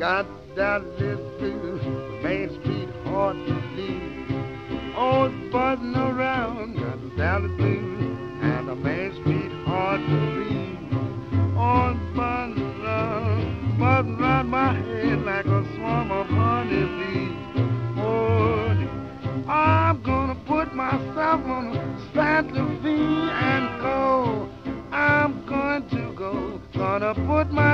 Dallas blues, Main Street hard to believe. Oh, it's buzzing around, got the Dallas blues, and the Main Street hard to believe. Oh, it's buzzing around, buzzing around my head like a swarm of honeybees. Oh, I'm gonna put myself on Santa Fe and go. I'm going to go, gonna put a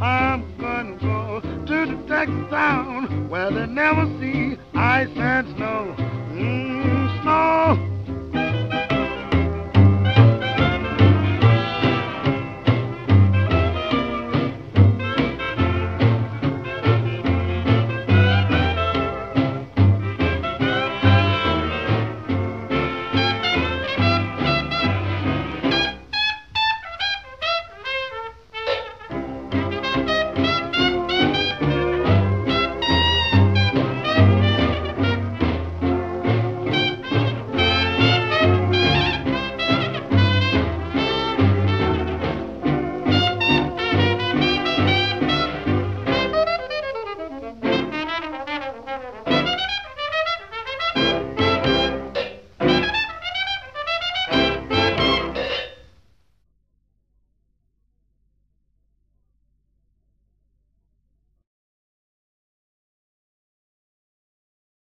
I'm gonna go to the Texas town where they never see ice and snow. Mm, snow.